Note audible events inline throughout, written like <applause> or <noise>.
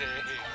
は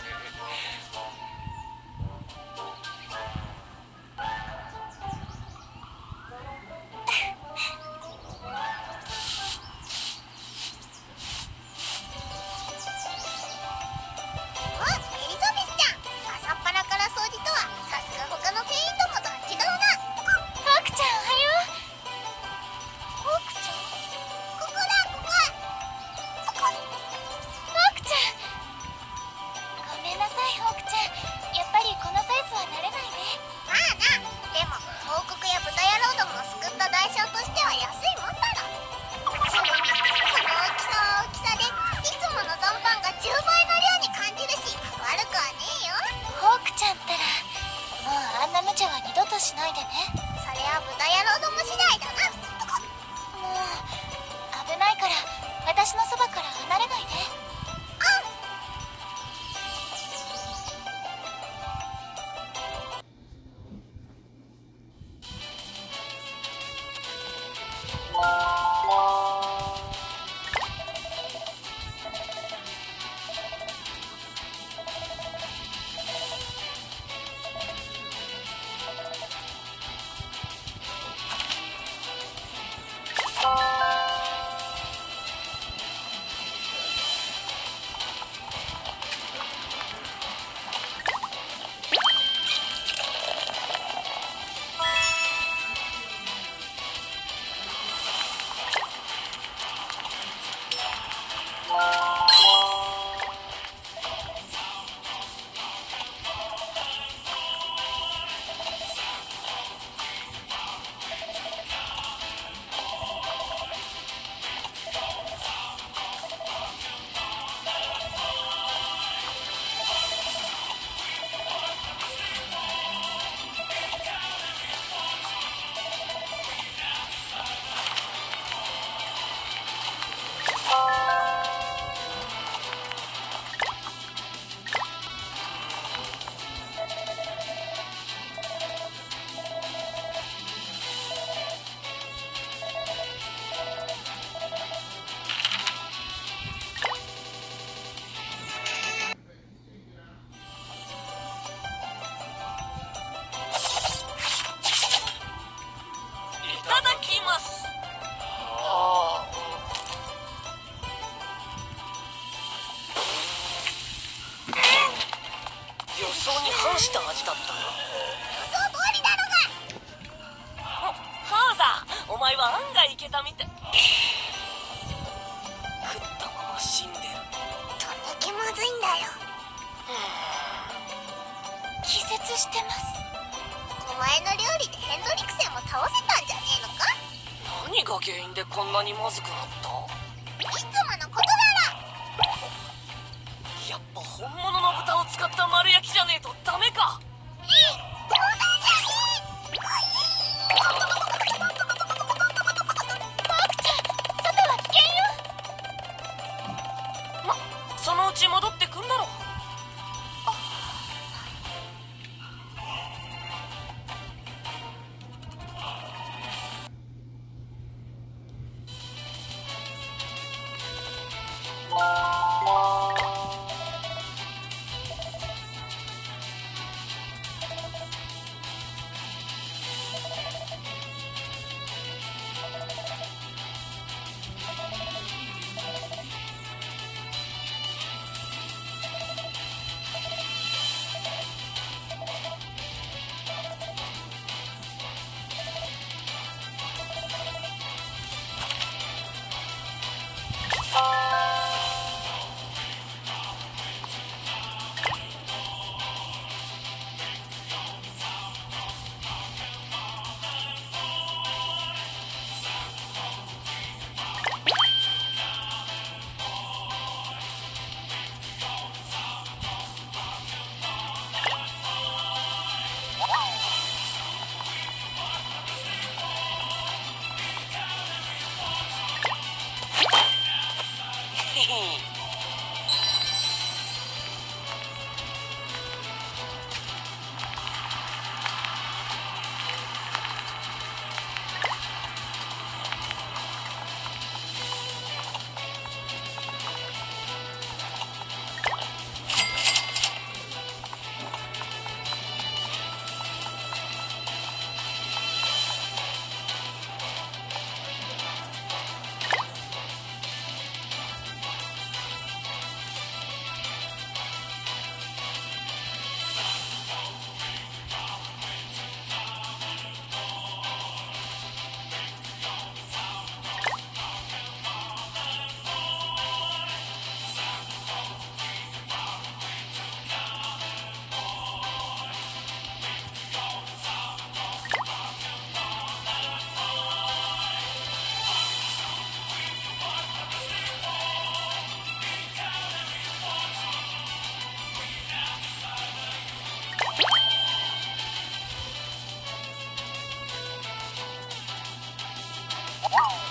Woo!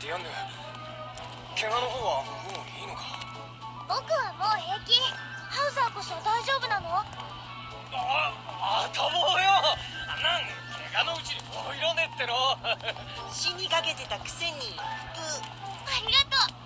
ディアンヌ怪我の方はもういいのか。僕はもう平気。ハウザーこそ大丈夫なの？ああたぼうよ。なん怪我のうちにおいらねっての <laughs> 死にかけてたくせに。ブありがとう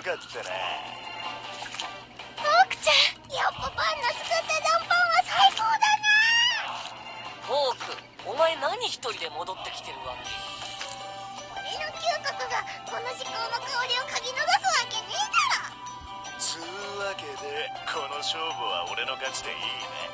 遅かったなフォークちゃんやっぱパンの作った残飯は最高だフォークお前何一人で戻ってきてるわけ？な俺の嗅覚がこの至高の香りを嗅ぎ逃すわけねえだろ。つうわけでこの勝負は俺の勝ちでいいね